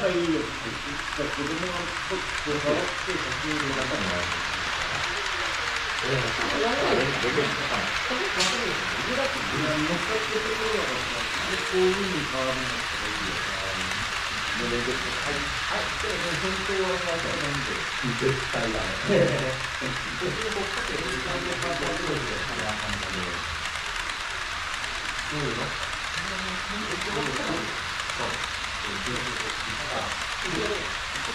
からいいよって言った子供がちょっと触って写真を出さない。乗っかってるところがこういうふうに変わるんですけど、いいよ。はい、はい、でも本当は変わらないんで。絶対だね。こっちで時間で変わったらどうですか、どういうのワ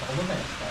と重たいですから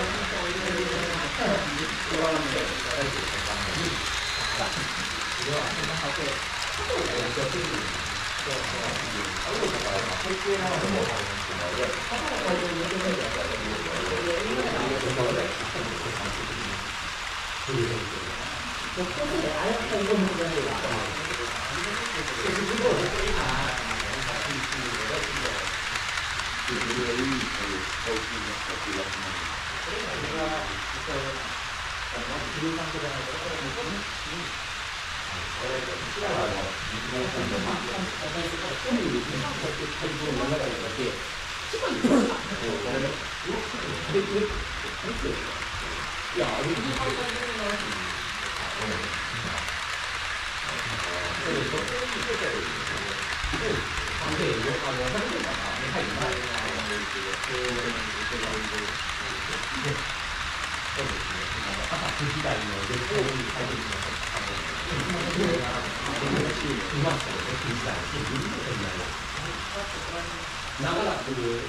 はみんな最初、外を勉強するそうう。あるいは、保育などもあるんですけど、外の保育園に行くので、みんながいるところで、外の保育園に行くので、独特で、あれは本当に難しいわ。結局、ああ。それが今、実際の感覚じゃないから、これはもう、そうですね。の旅行に帰ってきました。長らく